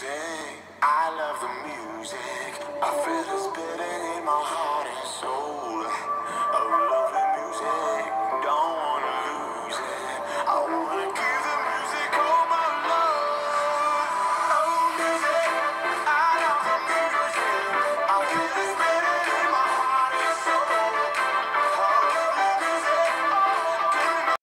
Music, I love the music. I feel it's beating in my heart.